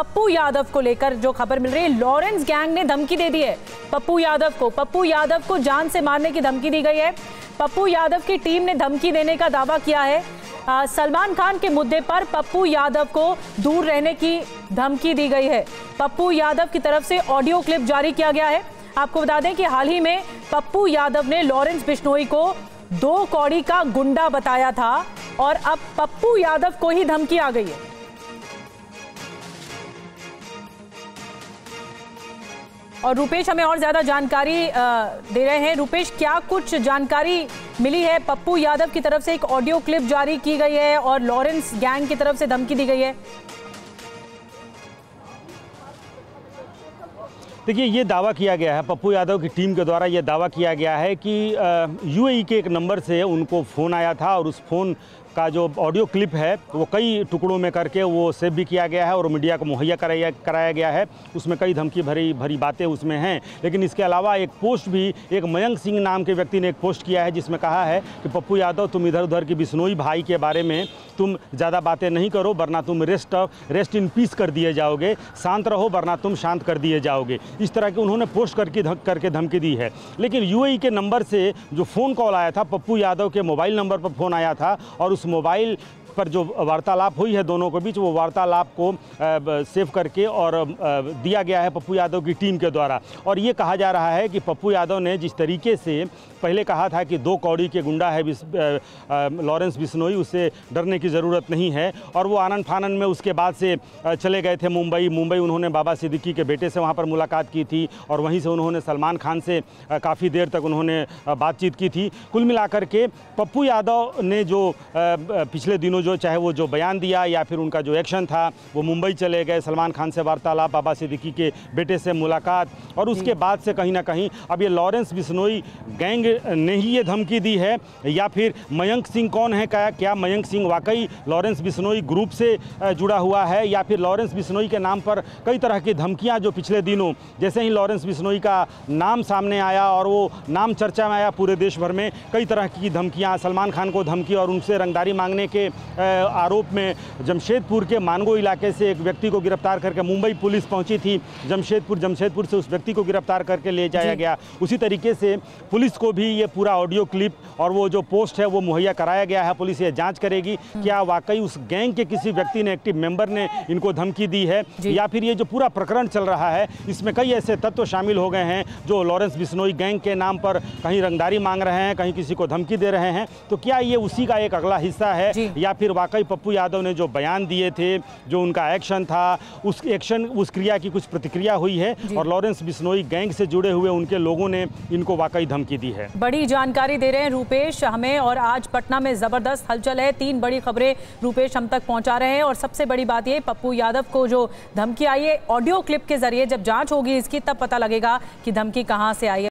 पप्पू यादव को लेकर जो खबर मिल रही है, लॉरेंस गैंग ने धमकी दे दी है। पप्पू यादव को, पप्पू यादव को जान से मारने की धमकी दी गई है। पप्पू यादव की टीम ने धमकी देने का दावा किया है। सलमान खान के मुद्दे पर पप्पू यादव को दूर रहने की धमकी दी गई है। पप्पू यादव की तरफ़ से ऑडियो क्लिप जारी किया गया है। आपको बता दें कि हाल ही में पप्पू यादव ने लॉरेंस बिश्नोई को दो कौड़ी का गुंडा बताया था और अब पप्पू यादव को ही धमकी आ गई है। और रुपेश हमें और ज़्यादा जानकारी दे रहे हैं। रुपेश, क्या कुछ जानकारी मिली है? पप्पू यादव की तरफ़ से एक ऑडियो क्लिप जारी की गई है और लॉरेंस गैंग की तरफ़ से धमकी दी गई है। देखिए, ये दावा किया गया है, पप्पू यादव की टीम के द्वारा ये दावा किया गया है कि यूएई के एक नंबर से उनको फ़ोन आया था और उस फ़ोन का जो ऑडियो क्लिप है, वो कई टुकड़ों में करके वो सेव भी किया गया है और मीडिया को मुहैया कराया कराया गया है। उसमें कई धमकी भरी भरी बातें उसमें हैं। लेकिन इसके अलावा एक पोस्ट भी, एक मयंक सिंह नाम के व्यक्ति ने एक पोस्ट किया है, जिसमें कहा है कि, पप्पू यादव, तुम इधर उधर की बिश्नोई भाई के बारे में तुम ज़्यादा बातें नहीं करो, वरना तुम rest of rest in peace कर दिए जाओगे। शांत रहो, वरना तुम शांत कर दिए जाओगे। इस तरह की उन्होंने पोस्ट करके धक करके धमकी दी है। लेकिन यूएई के नंबर से जो फ़ोन कॉल आया था, पप्पू यादव के मोबाइल नंबर पर फ़ोन आया था और उस मोबाइल पर जो वार्तालाप हुई है दोनों के बीच, वो वार्तालाप को सेव करके और दिया गया है पप्पू यादव की टीम के द्वारा। और ये कहा जा रहा है कि पप्पू यादव ने जिस तरीके से पहले कहा था कि दो कौड़ी के गुंडा है लॉरेंस बिश्नोई उससे डरने की ज़रूरत नहीं है। और वो आनंद फानन में उसके बाद से चले गए थे मुंबई। मुंबई उन्होंने बाबा सिद्दीकी के बेटे से वहाँ पर मुलाकात की थी और वहीं से उन्होंने सलमान खान से काफ़ी देर तक उन्होंने बातचीत की थी। कुल मिलाकर के पप्पू यादव ने जो पिछले दिनों जो चाहे वो जो बयान दिया या फिर उनका जो एक्शन था वो मुंबई चले गए। सलमान खान से वार्तालाप बाबा सिद्दीकी के बेटे से मुलाकात और उसके बाद से कहीं ना कहीं अब ये लॉरेंस बिश्नोई गैंग ने ही ये धमकी दी है या फिर मयंक सिंह कौन है क्या क्या मयंक सिंह वाकई लॉरेंस बिश्नोई ग्रुप से जुड़ा हुआ है या फिर लॉरेंस बिश्नोई के नाम पर कई तरह की धमकियाँ जो पिछले दिनों जैसे ही लॉरेंस बिश्नोई का नाम सामने आया और वो नाम चर्चा में आया पूरे देश भर में कई तरह की धमकियाँ सलमान खान को धमकी और उनसे रंगदारी मांगने के आरोप में जमशेदपुर के मानगो इलाके से एक व्यक्ति को गिरफ़्तार करके मुंबई पुलिस पहुँची थी। जमशेदपुर जमशेदपुर से उस व्यक्ति को गिरफ़्तार करके ले जाया गया। उसी तरीके से पुलिस को भी ये पूरा ऑडियो क्लिप और वो जो पोस्ट है वो मुहैया कराया गया है। पुलिस ये जाँच करेगी क्या वाकई उस गैंग के किसी व्यक्ति ने एक्टिव मेंबर ने इनको धमकी दी है या फिर ये जो पूरा प्रकरण चल रहा है इसमें कई ऐसे तत्व शामिल हो गए हैं जो लॉरेंस बिश्नोई गैंग के नाम पर कहीं रंगदारी मांग रहे हैं कहीं किसी को धमकी दे रहे हैं। तो क्या ये उसी का एक अगला हिस्सा है या फिर वाकई पप्पू यादव ने जो बयान दिए थे जो उनका एक्शन था उस एक्शन उस क्रिया की कुछ प्रतिक्रिया हुई है और लॉरेंस बिश्नोई गैंग से जुड़े हुए उनके लोगों ने इनको वाकई धमकी दी है। बड़ी जानकारी दे रहे हैं रूपेश हमें और आज पटना में ज़बरदस्त हलचल है। तीन बड़ी खबरें रूपेश हम तक पहुँचा रहे हैं और सबसे बड़ी बात ये पप्पू यादव को जो धमकी आई है ऑडियो क्लिप के ज़रिए जब जाँच होगी इसकी तब पता लगेगा कि धमकी कहाँ से आई है।